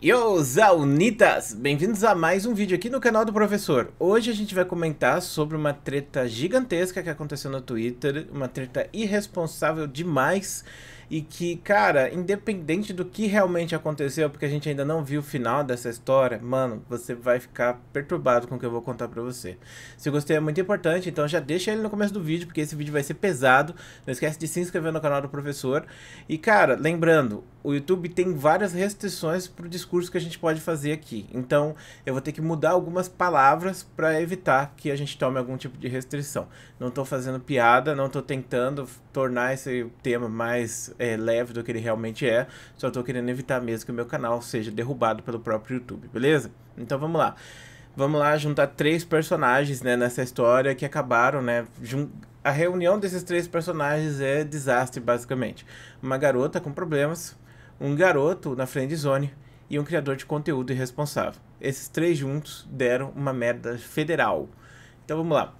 Yo, Zaunitas! Bem-vindos a mais um vídeo aqui no canal do professor. Hoje a gente vai comentar sobre uma treta gigantesca que aconteceu no Twitter, uma treta irresponsável demais e que, cara, independente do que realmente aconteceu, porque a gente ainda não viu o final dessa história, mano, você vai ficar perturbado com o que eu vou contar pra você. Se gostei é muito importante, então já deixa ele no começo do vídeo, porque esse vídeo vai ser pesado. Não esquece de se inscrever no canal do professor. E, cara, lembrando, o YouTube tem várias restrições pro discurso que a gente pode fazer aqui. Então, eu vou ter que mudar algumas palavras para evitar que a gente tome algum tipo de restrição. Não tô fazendo piada, não tô tentando tornar esse tema mais é, leve do que ele realmente é. Só estou querendo evitar mesmo que o meu canal seja derrubado pelo próprio YouTube, beleza? Então vamos lá. Vamos lá juntar três personagens né, nessa história que acabaram, né? A reunião desses três personagens é desastre, basicamente. Uma garota com problemas, um garoto na friend zone e um criador de conteúdo irresponsável. Esses três juntos deram uma merda federal. Então vamos lá.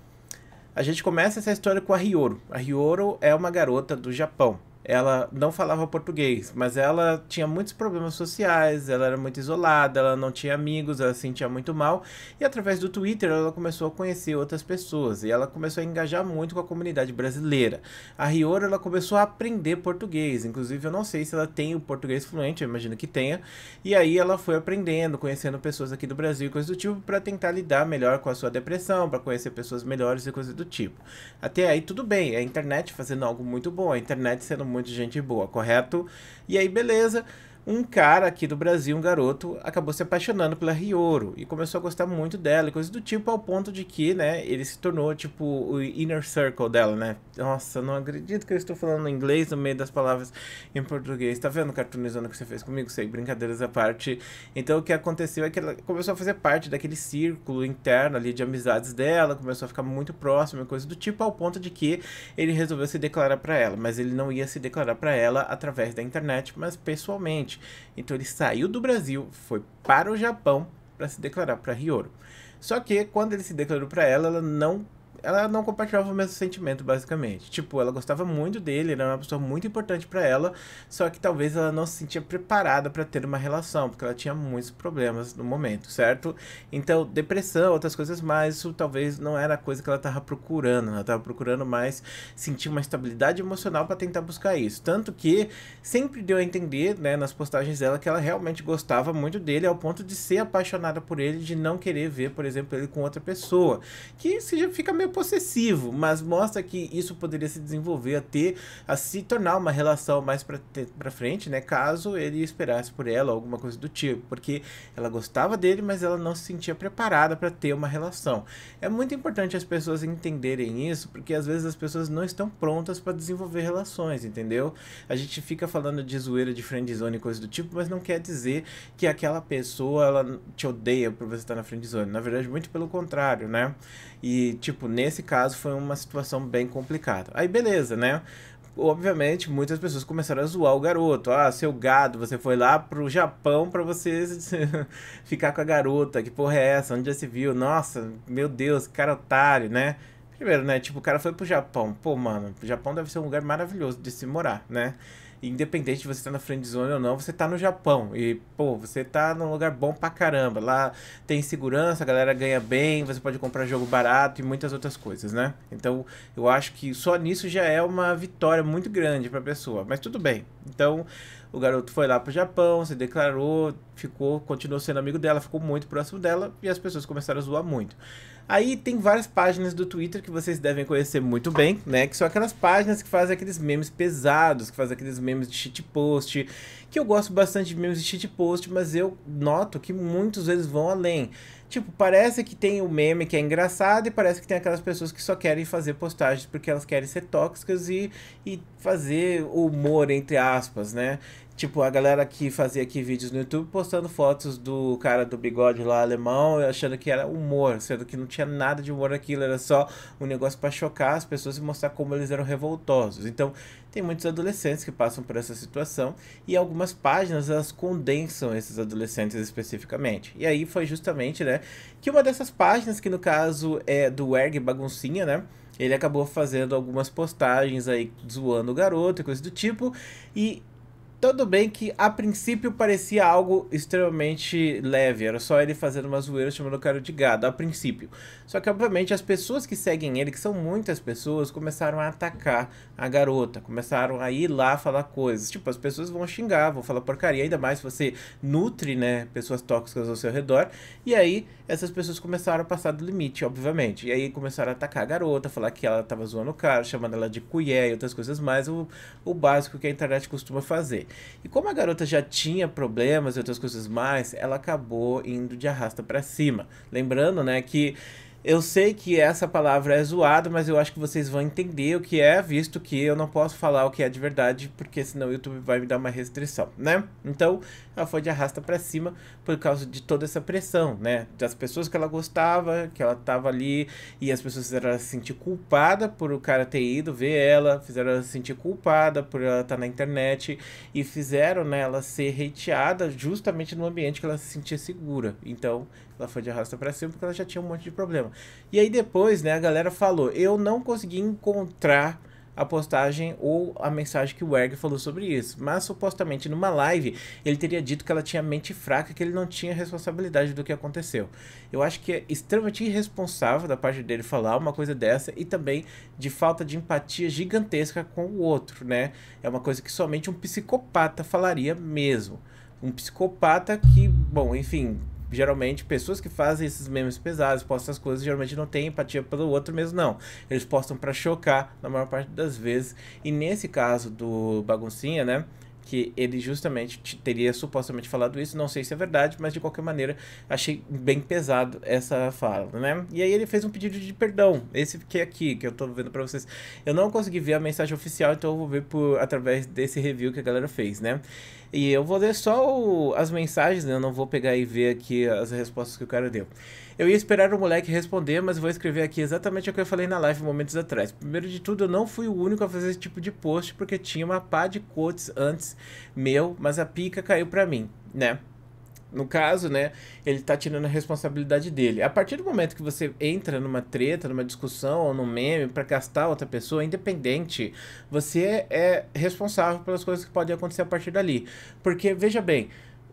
A gente começa essa história com a Ryoro. A Ryoro é uma garota do Japão ela não falava português, mas ela tinha muitos problemas sociais, ela era muito isolada, ela não tinha amigos, ela se sentia muito mal, e através do Twitter ela começou a conhecer outras pessoas, e ela começou a engajar muito com a comunidade brasileira. A Riora, ela começou a aprender português, inclusive eu não sei se ela tem o português fluente, eu imagino que tenha, e aí ela foi aprendendo, conhecendo pessoas aqui do Brasil e coisas do tipo, para tentar lidar melhor com a sua depressão, para conhecer pessoas melhores e coisas do tipo. Até aí tudo bem, a internet fazendo algo muito bom, a internet sendo muito muito gente boa, correto? E aí, beleza um cara aqui do Brasil, um garoto, acabou se apaixonando pela Rioro e começou a gostar muito dela coisas do tipo, ao ponto de que, né, ele se tornou, tipo, o inner circle dela, né? Nossa, não acredito que eu estou falando inglês no meio das palavras em português. Tá vendo, cartoonizando que você fez comigo? Sei, brincadeiras à parte. Então, o que aconteceu é que ela começou a fazer parte daquele círculo interno ali de amizades dela, começou a ficar muito próximo e coisas do tipo, ao ponto de que ele resolveu se declarar para ela, mas ele não ia se declarar para ela através da internet, mas pessoalmente. Então ele saiu do Brasil, foi para o Japão para se declarar para Ryoro. Só que quando ele se declarou para ela, ela não ela não compartilhava o mesmo sentimento, basicamente. Tipo, ela gostava muito dele, ele era uma pessoa muito importante para ela, só que talvez ela não se sentia preparada para ter uma relação, porque ela tinha muitos problemas no momento, certo? Então, depressão, outras coisas mais, isso talvez não era a coisa que ela tava procurando, ela tava procurando mais sentir uma estabilidade emocional para tentar buscar isso. Tanto que sempre deu a entender, né, nas postagens dela, que ela realmente gostava muito dele, ao ponto de ser apaixonada por ele, de não querer ver, por exemplo, ele com outra pessoa. Que se já fica meio possessivo, mas mostra que isso poderia se desenvolver a ter, a se tornar uma relação mais pra, ter, pra frente, né? Caso ele esperasse por ela, alguma coisa do tipo, porque ela gostava dele, mas ela não se sentia preparada para ter uma relação. É muito importante as pessoas entenderem isso, porque às vezes as pessoas não estão prontas para desenvolver relações, entendeu? A gente fica falando de zoeira, de friendzone e coisa do tipo, mas não quer dizer que aquela pessoa ela te odeia por você estar na friendzone. Na verdade, muito pelo contrário, né? E, tipo, nesse caso foi uma situação bem complicada. Aí, beleza, né? Obviamente, muitas pessoas começaram a zoar o garoto. Ah, seu gado, você foi lá pro Japão para você ficar com a garota. Que porra é essa? Onde já se viu? Nossa, meu Deus, que cara otário, né? Primeiro, né? Tipo, o cara foi pro Japão. Pô, mano, o Japão deve ser um lugar maravilhoso de se morar, né? Independente de você estar tá na friend zone ou não, você tá no Japão. E, pô, você tá num lugar bom pra caramba. Lá tem segurança, a galera ganha bem, você pode comprar jogo barato e muitas outras coisas, né? Então, eu acho que só nisso já é uma vitória muito grande pra pessoa. Mas tudo bem. Então, o garoto foi lá pro Japão, se declarou, ficou, continuou sendo amigo dela, ficou muito próximo dela e as pessoas começaram a zoar muito. Aí tem várias páginas do Twitter que vocês devem conhecer muito bem, né? Que são aquelas páginas que fazem aqueles memes pesados, que fazem aqueles memes de shitpost, que eu gosto bastante de memes de shitpost, mas eu noto que muitos vezes vão além. Tipo, parece que tem o meme que é engraçado e parece que tem aquelas pessoas que só querem fazer postagens porque elas querem ser tóxicas e, e fazer humor, entre aspas, né? Tipo, a galera que fazia aqui vídeos no YouTube postando fotos do cara do bigode lá alemão, achando que era humor, sendo que não tinha nada de humor naquilo, era só um negócio para chocar as pessoas e mostrar como eles eram revoltosos. Então, tem muitos adolescentes que passam por essa situação e algumas páginas elas condensam esses adolescentes especificamente. E aí foi justamente, né, que uma dessas páginas, que no caso é do Erg Baguncinha, né, ele acabou fazendo algumas postagens aí zoando o garoto e coisa do tipo. E Tudo bem que a princípio parecia algo extremamente leve, era só ele fazendo uma zoeira chamando o cara de gado, a princípio. Só que obviamente as pessoas que seguem ele, que são muitas pessoas, começaram a atacar a garota, começaram a ir lá falar coisas. Tipo, as pessoas vão xingar, vão falar porcaria, ainda mais se você nutre, né, pessoas tóxicas ao seu redor. E aí essas pessoas começaram a passar do limite, obviamente. E aí começaram a atacar a garota, falar que ela tava zoando o cara, chamando ela de colher e outras coisas mais, o, o básico que a internet costuma fazer. E como a garota já tinha problemas e outras coisas mais, ela acabou indo de arrasta para cima. Lembrando, né, que eu sei que essa palavra é zoada, mas eu acho que vocês vão entender o que é, visto que eu não posso falar o que é de verdade, porque senão o YouTube vai me dar uma restrição, né? Então, ela foi de arrasta para cima por causa de toda essa pressão, né? Das pessoas que ela gostava, que ela tava ali, e as pessoas fizeram ela se sentir culpada por o cara ter ido ver ela, fizeram ela se sentir culpada por ela estar tá na internet, e fizeram né, ela ser hateada justamente no ambiente que ela se sentia segura. Então, ela foi de arrasta para cima porque ela já tinha um monte de problema. E aí depois, né, a galera falou: "Eu não consegui encontrar a postagem ou a mensagem que o Erg falou sobre isso. Mas supostamente numa live ele teria dito que ela tinha mente fraca, que ele não tinha responsabilidade do que aconteceu. Eu acho que é extremamente irresponsável da parte dele falar uma coisa dessa e também de falta de empatia gigantesca com o outro, né? É uma coisa que somente um psicopata falaria mesmo. Um psicopata que, bom, enfim, geralmente pessoas que fazem esses memes pesados, postam as coisas, geralmente não têm empatia pelo outro mesmo, não. Eles postam para chocar na maior parte das vezes. E nesse caso do Baguncinha, né? que ele justamente teria supostamente falado isso, não sei se é verdade, mas de qualquer maneira achei bem pesado essa fala, né? E aí ele fez um pedido de perdão, esse que é aqui, que eu tô vendo para vocês. Eu não consegui ver a mensagem oficial, então eu vou ver por através desse review que a galera fez, né? E eu vou ler só o, as mensagens, né? Eu não vou pegar e ver aqui as respostas que o cara deu. Eu ia esperar o moleque responder, mas vou escrever aqui exatamente o que eu falei na live momentos atrás. Primeiro de tudo, eu não fui o único a fazer esse tipo de post, porque tinha uma pá de quotes antes meu, mas a pica caiu pra mim, né? No caso, né, ele tá tirando a responsabilidade dele. A partir do momento que você entra numa treta, numa discussão ou num meme para gastar outra pessoa, independente, você é responsável pelas coisas que podem acontecer a partir dali. Porque, veja bem,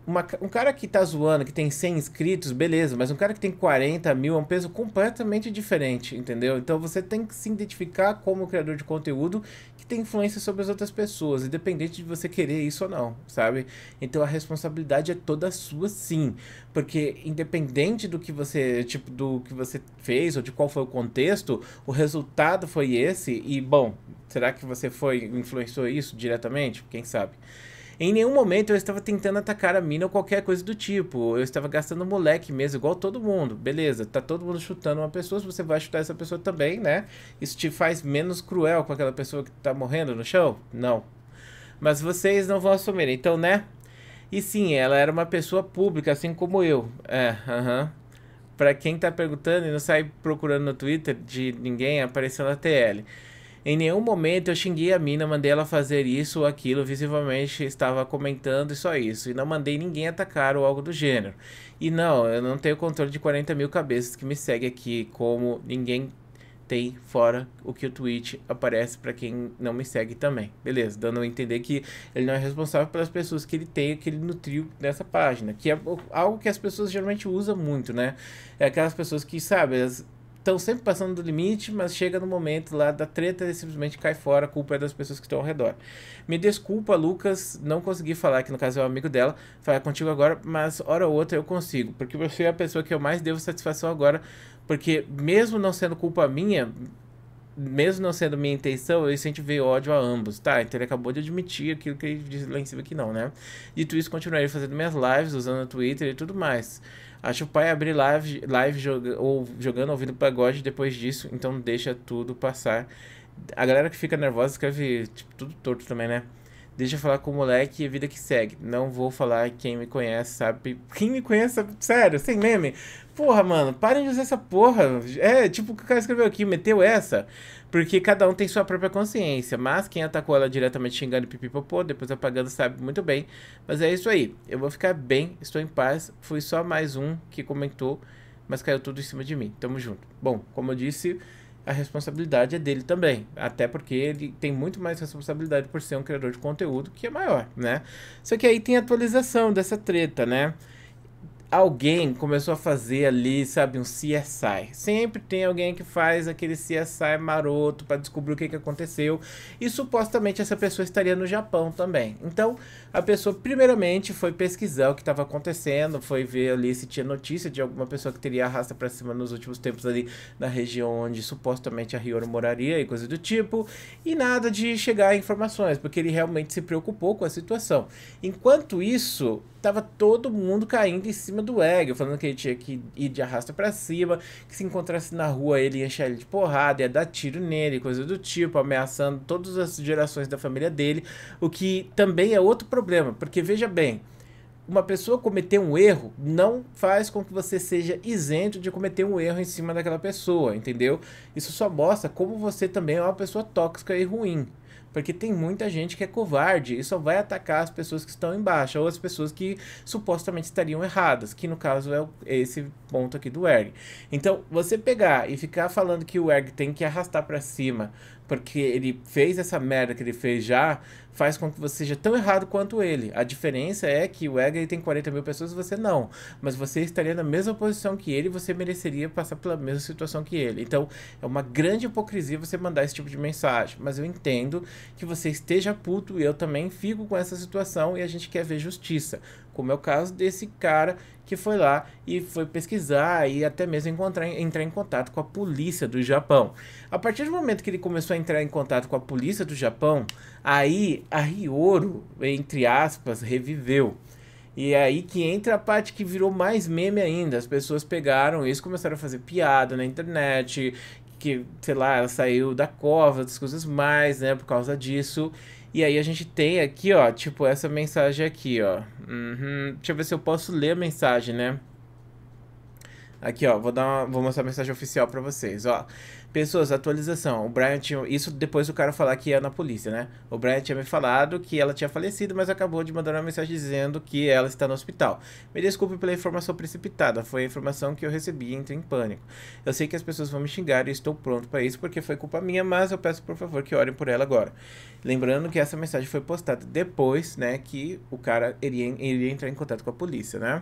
uma, um cara que tá zoando, que tem 100 inscritos, beleza, mas um cara que tem 40 mil é um peso completamente diferente, entendeu? Então você tem que se identificar como criador de conteúdo que tem influência sobre as outras pessoas, independente de você querer isso ou não, sabe? Então a responsabilidade é toda sua, sim, porque independente do que você, tipo, do que você fez ou de qual foi o contexto, o resultado foi esse e, bom, será que você foi influenciou isso diretamente? Quem sabe? Em nenhum momento eu estava tentando atacar a mina ou qualquer coisa do tipo. Eu estava gastando moleque mesmo, igual todo mundo. Beleza, tá todo mundo chutando uma pessoa, você vai chutar essa pessoa também, né? Isso te faz menos cruel com aquela pessoa que tá morrendo no chão? Não. Mas vocês não vão assumir, então, né? E sim, ela era uma pessoa pública, assim como eu. É, aham. Uh -huh. Pra quem tá perguntando e não sai procurando no Twitter de ninguém, apareceu na TL. Em nenhum momento eu xinguei a mina, mandei ela fazer isso ou aquilo, visivelmente estava comentando e só isso. E não mandei ninguém atacar ou algo do gênero. E não, eu não tenho controle de 40 mil cabeças que me segue aqui, como ninguém tem fora o que o tweet aparece para quem não me segue também. Beleza, dando a entender que ele não é responsável pelas pessoas que ele tem, que ele nutriu nessa página, que é algo que as pessoas geralmente usam muito, né? É aquelas pessoas que, sabe, estão sempre passando do limite, mas chega no momento lá da treta e simplesmente cai fora, a culpa é das pessoas que estão ao redor. Me desculpa, Lucas, não consegui falar, que no caso é o amigo dela, falar contigo agora, mas hora ou outra eu consigo, porque você é a pessoa que eu mais devo satisfação agora, porque mesmo não sendo culpa minha, mesmo não sendo minha intenção, eu incentivei ódio a ambos, tá? Então ele acabou de admitir aquilo que ele disse lá em cima que não, né? Dito isso, continuarei fazendo minhas lives, usando o Twitter e tudo mais. Acho o pai abrir live, live joga, ou jogando, ouvindo pagode depois disso, então deixa tudo passar. A galera que fica nervosa escreve tipo, tudo torto também, né? Deixa eu falar com o moleque e vida que segue. Não vou falar quem me conhece, sabe? Quem me conhece, sério, sem meme. Porra, mano, parem de usar essa porra. É, tipo o que o cara escreveu aqui, meteu essa. Porque cada um tem sua própria consciência. Mas quem atacou ela diretamente xingando pipipopô, depois apagando, sabe muito bem. Mas é isso aí. Eu vou ficar bem, estou em paz. Fui só mais um que comentou, mas caiu tudo em cima de mim. Tamo junto. Bom, como eu disse, a responsabilidade é dele também. Até porque ele tem muito mais responsabilidade por ser um criador de conteúdo que é maior, né? Só que aí tem atualização dessa treta, né? Alguém começou a fazer ali, sabe, um CSI. Sempre tem alguém que faz aquele CSI maroto para descobrir o que, que aconteceu. E supostamente essa pessoa estaria no Japão também. Então, a pessoa primeiramente foi pesquisar o que estava acontecendo, foi ver ali se tinha notícia de alguma pessoa que teria arrasta para cima nos últimos tempos ali na região onde supostamente a Ryoro moraria e coisa do tipo. E nada de chegar a informações, porque ele realmente se preocupou com a situação. Enquanto isso, tava todo mundo caindo em cima do Egg, falando que ele tinha que ir de arrasta para cima, que se encontrasse na rua ele ia encher ele de porrada, ia dar tiro nele, coisa do tipo, ameaçando todas as gerações da família dele, o que também é outro problema, porque veja bem, uma pessoa cometer um erro não faz com que você seja isento de cometer um erro em cima daquela pessoa, entendeu? Isso só mostra como você também é uma pessoa tóxica e ruim. Porque tem muita gente que é covarde e só vai atacar as pessoas que estão embaixo, ou as pessoas que supostamente estariam erradas, que no caso é esse ponto aqui do erg. Então, você pegar e ficar falando que o erg tem que arrastar para cima porque ele fez essa merda que ele fez já, faz com que você seja tão errado quanto ele. A diferença é que o Edgar tem 40 mil pessoas e você não. Mas você estaria na mesma posição que ele e você mereceria passar pela mesma situação que ele. Então, é uma grande hipocrisia você mandar esse tipo de mensagem. Mas eu entendo que você esteja puto e eu também fico com essa situação e a gente quer ver justiça. Como é o caso desse cara que foi lá e foi pesquisar e até mesmo encontrar, entrar em contato com a polícia do Japão. A partir do momento que ele começou a entrar em contato com a polícia do Japão, aí a Ryoro, entre aspas, reviveu. E é aí que entra a parte que virou mais meme ainda. As pessoas pegaram isso, começaram a fazer piada na internet, que, sei lá, ela saiu da cova, das coisas mais, né, por causa disso. E aí a gente tem aqui, ó, tipo, essa mensagem aqui, ó. Uhum. Deixa eu ver se eu posso ler a mensagem, né? Aqui, ó, vou dar uma, vou mostrar a mensagem oficial para vocês, ó. Pessoas, atualização. O Brian tinha. Isso depois do cara falar que ia na polícia, né? O Brian tinha me falado que ela tinha falecido, mas acabou de mandar uma mensagem dizendo que ela está no hospital. Me desculpe pela informação precipitada. Foi a informação que eu recebi e entrei em pânico. Eu sei que as pessoas vão me xingar e estou pronto para isso porque foi culpa minha, mas eu peço por favor que orem por ela agora. Lembrando que essa mensagem foi postada depois, né? Que o cara iria, iria entrar em contato com a polícia, né?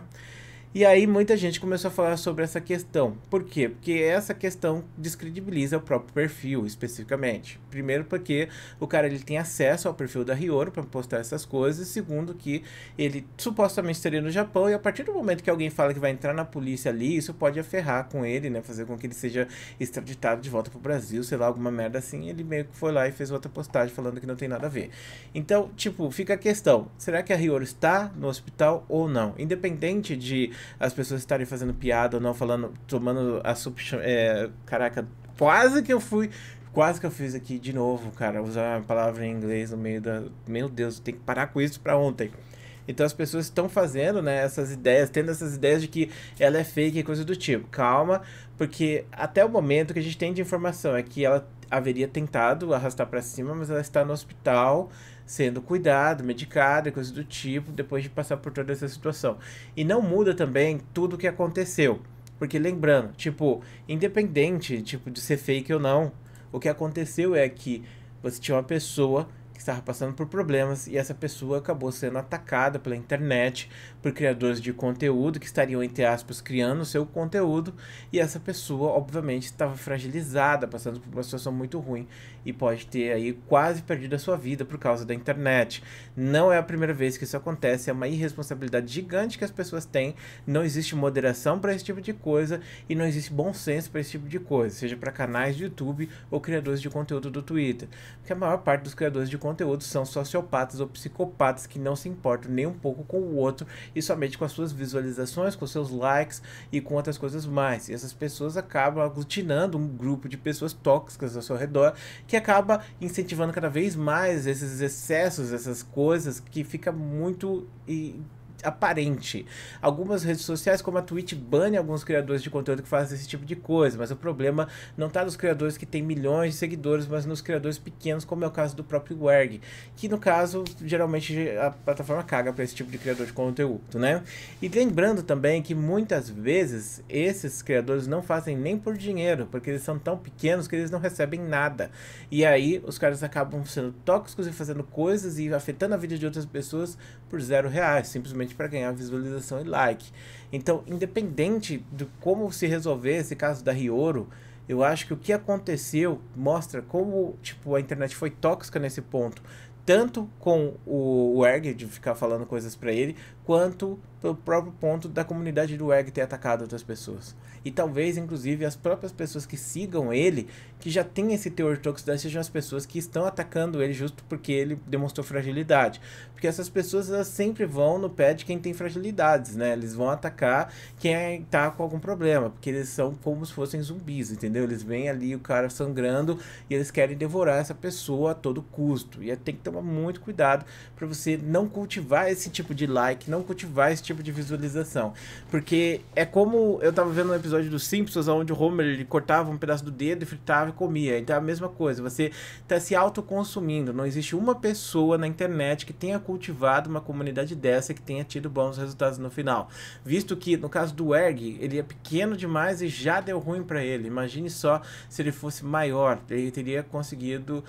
E aí muita gente começou a falar sobre essa questão. Por quê? Porque essa questão descredibiliza o próprio perfil, especificamente. Primeiro porque o cara ele tem acesso ao perfil da Rioro para postar essas coisas. Segundo que ele supostamente estaria no Japão e a partir do momento que alguém fala que vai entrar na polícia ali, isso pode aferrar com ele, né? Fazer com que ele seja extraditado de volta pro Brasil, sei lá, alguma merda assim. Ele meio que foi lá e fez outra postagem falando que não tem nada a ver. Então, tipo, fica a questão. Será que a Rioro está no hospital ou não? Independente de as pessoas estarem fazendo piada ou não, falando, tomando a sub... É, caraca, quase que eu fui... Quase que eu fiz aqui de novo, cara, usar a palavra em inglês no meio da... Meu Deus, tem que parar com isso pra ontem. Então as pessoas estão fazendo, né, essas ideias, tendo essas ideias de que ela é fake e coisa do tipo. Calma, porque até o momento que a gente tem de informação é que ela haveria tentado arrastar para cima, mas ela está no hospital sendo cuidado, medicado, coisa do tipo, depois de passar por toda essa situação. E não muda também tudo o que aconteceu. Porque lembrando, tipo, independente tipo de ser fake ou não, o que aconteceu é que você tinha uma pessoa estava passando por problemas e essa pessoa acabou sendo atacada pela internet por criadores de conteúdo que estariam, entre aspas, criando seu conteúdo e essa pessoa, obviamente, estava fragilizada, passando por uma situação muito ruim e pode ter aí quase perdido a sua vida por causa da internet. Não é a primeira vez que isso acontece, é uma irresponsabilidade gigante que as pessoas têm, não existe moderação para esse tipo de coisa e não existe bom senso para esse tipo de coisa, seja para canais de YouTube ou criadores de conteúdo do Twitter. Porque a maior parte dos criadores de conteúdo são sociopatas ou psicopatas que não se importam nem um pouco com o outro e somente com as suas visualizações, com seus likes e com outras coisas mais. E essas pessoas acabam aglutinando um grupo de pessoas tóxicas ao seu redor que acaba incentivando cada vez mais esses excessos, essas coisas que fica muito aparente. Algumas redes sociais, como a Twitch, banem alguns criadores de conteúdo que fazem esse tipo de coisa, mas o problema não está nos criadores que têm milhões de seguidores, mas nos criadores pequenos, como é o caso do próprio Werg, que no caso, geralmente a plataforma caga para esse tipo de criador de conteúdo, né? E lembrando também que muitas vezes esses criadores não fazem nem por dinheiro, porque eles são tão pequenos que eles não recebem nada. E aí os caras acabam sendo tóxicos e fazendo coisas e afetando a vida de outras pessoas por zero reais, simplesmente para ganhar visualização e like. Então, independente de como se resolver esse caso da Rioro, eu acho que o que aconteceu mostra como tipo a internet foi tóxica nesse ponto, tanto com o Erg de ficar falando coisas para ele, quanto pelo próprio ponto da comunidade do Erg ter atacado outras pessoas. E talvez, inclusive, as próprias pessoas que sigam ele, que já têm esse teor de toxicidade, sejam as pessoas que estão atacando ele justo porque ele demonstrou fragilidade. Porque essas pessoas elas sempre vão no pé de quem tem fragilidades, né? Eles vão atacar quem está com algum problema, porque eles são como se fossem zumbis, entendeu? Eles veem ali o cara sangrando e eles querem devorar essa pessoa a todo custo. E tem que tomar muito cuidado para você não cultivar esse tipo de like, não cultivar esse tipo de visualização. Porque é como eu tava vendo no episódio dos Simpsons, onde o Homer ele cortava um pedaço do dedo fritava e comia. Então é a mesma coisa, você tá se autoconsumindo. Não existe uma pessoa na internet que tenha cultivado uma comunidade dessa que tenha tido bons resultados no final. Visto que no caso do Erg, ele é pequeno demais e já deu ruim para ele. Imagine só se ele fosse maior, ele teria conseguido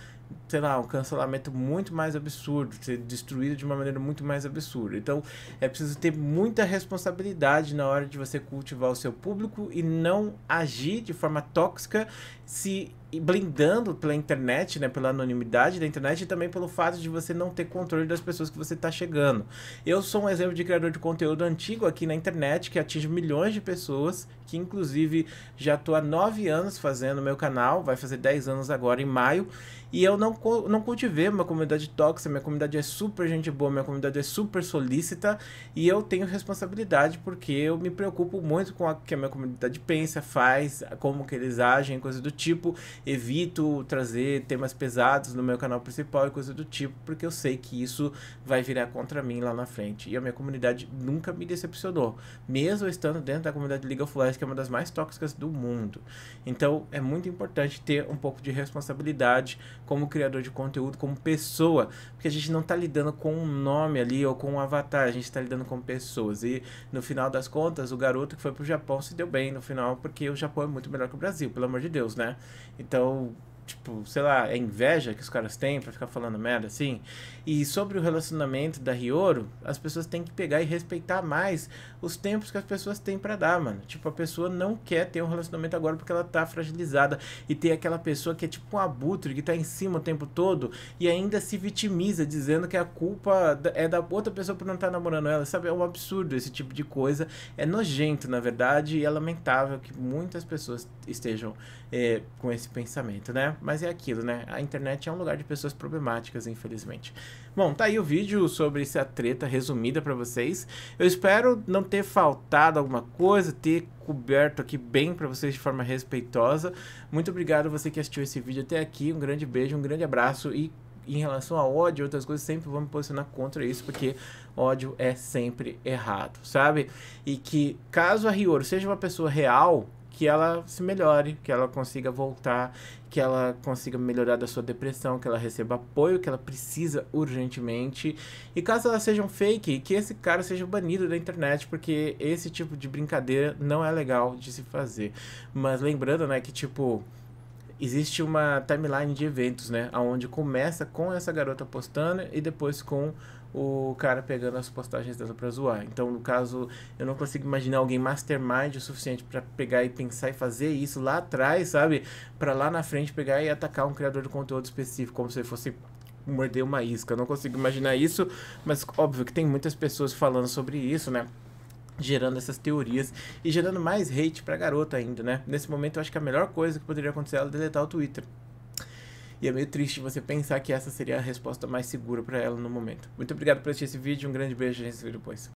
sei lá, um cancelamento muito mais absurdo, ser destruído de uma maneira muito mais absurda. Então, é preciso ter muita responsabilidade na hora de você cultivar o seu público e não agir de forma tóxica, se blindando pela internet, né, pela anonimidade da internet e também pelo fato de você não ter controle das pessoas que você está chegando. Eu sou um exemplo de criador de conteúdo antigo aqui na internet que atinge milhões de pessoas, que inclusive já estou há nove anos fazendo meu canal, vai fazer dez anos agora em maio, e eu não, não cultivei uma comunidade tóxica, minha comunidade é super gente boa, minha comunidade é super solícita e eu tenho responsabilidade porque eu me preocupo muito com o que a minha comunidade pensa, faz, como que eles agem, coisas do tipo. Evito trazer temas pesados no meu canal principal e coisas do tipo, porque eu sei que isso vai virar contra mim lá na frente. E a minha comunidade nunca me decepcionou, mesmo estando dentro da comunidade League of Legends, que é uma das mais tóxicas do mundo. Então é muito importante ter um pouco de responsabilidade como criador de conteúdo, como pessoa, porque a gente não está lidando com um nome ali ou com um avatar, a gente está lidando com pessoas. E no final das contas, o garoto que foi pro Japão se deu bem no final, porque o Japão é muito melhor que o Brasil, pelo amor de Deus, né? Então, então, tipo, sei lá, é inveja que os caras têm pra ficar falando merda assim. E sobre o relacionamento da Rioro, as pessoas têm que pegar e respeitar mais os tempos que as pessoas têm para dar, mano. Tipo, a pessoa não quer ter um relacionamento agora porque ela tá fragilizada e tem aquela pessoa que é tipo um abutre que tá em cima o tempo todo e ainda se vitimiza dizendo que a culpa é da outra pessoa por não estar tá namorando ela, sabe? É um absurdo esse tipo de coisa. É nojento, na verdade, e é lamentável que muitas pessoas estejam é, com esse pensamento, né? Mas é aquilo, né? A internet é um lugar de pessoas problemáticas, infelizmente. Bom, tá aí o vídeo sobre essa treta resumida para vocês. Eu espero não ter faltado alguma coisa, ter coberto aqui bem para vocês de forma respeitosa. Muito obrigado você que assistiu esse vídeo até aqui. Um grande beijo, um grande abraço e em relação a ódio e outras coisas, sempre vou me posicionar contra isso, porque ódio é sempre errado, sabe? E que caso a Rioro seja uma pessoa real, que ela se melhore, que ela consiga voltar, que ela consiga melhorar da sua depressão, que ela receba apoio que ela precisa urgentemente. E caso ela seja um fake, que esse cara seja banido da internet, porque esse tipo de brincadeira não é legal de se fazer. Mas lembrando, né, que tipo existe uma timeline de eventos, né, aonde começa com essa garota postando e depois com o cara pegando as postagens dela pra zoar. Então, no caso, eu não consigo imaginar alguém mastermind o suficiente para pegar e pensar e fazer isso lá atrás, sabe? para lá na frente pegar e atacar um criador de conteúdo específico, como se fosse morder uma isca. Eu não consigo imaginar isso, mas óbvio que tem muitas pessoas falando sobre isso, né? Gerando essas teorias e gerando mais hate pra garota ainda, né? Nesse momento eu acho que a melhor coisa que poderia acontecer é ela deletar o Twitter. E é meio triste você pensar que essa seria a resposta mais segura para ela no momento. Muito obrigado por assistir esse vídeo, um grande beijo e a gente se vê depois.